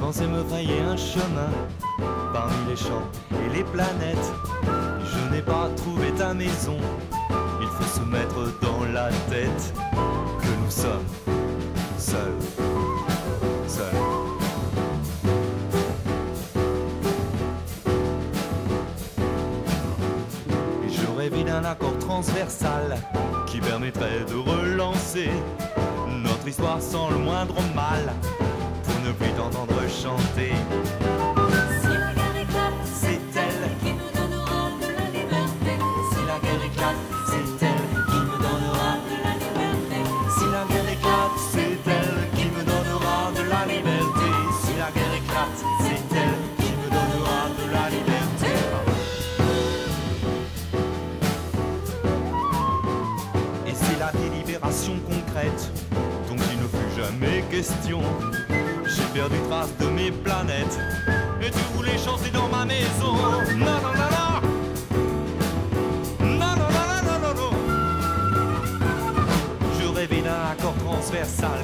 Pensais me frayer un chemin parmi les champs et les planètes. N'ai pas trouvé ta maison. Il faut se mettre dans la tête que nous sommes seuls, seuls. Et je rêvais d'un accord transversal qui permettrait de relancer notre histoire sans le moindre mal pour ne plus t'entendre chanter. retraite, donc il ne fut jamais question. J'ai perdu trace de mes planètes, et tu voulais chanter dans ma maison. Non, non, non, non. Non, non, non, non, non, non. Je rêvais d'un accord transversal